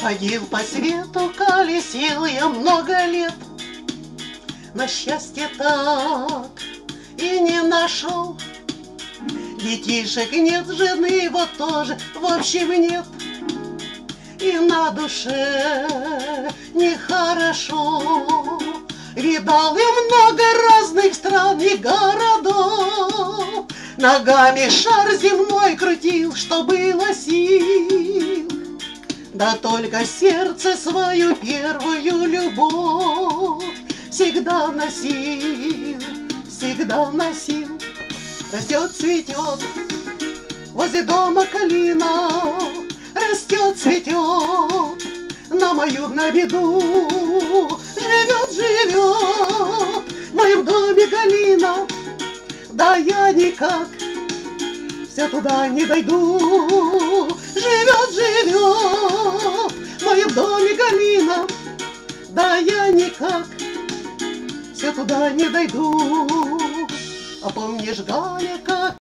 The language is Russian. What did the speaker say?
Ходил по свету, колесил я много лет, На счастье так и не нашел. Детишек нет, жены его тоже, в общем нет. И на душе нехорошо. Видал я много разных стран и городов, Ногами шар земной крутил, что было сил. Да только сердце свою первую любовь Всегда носил, всегда носил. Растет, цветет, возле дома калина, Растет, цветет, на мою на беду. Живет, живет, в моем доме калина, Да я никак все туда не дойду. Живет, живет, в моем доме калина, Да я никак все туда не дойду. А помнишь, Галя,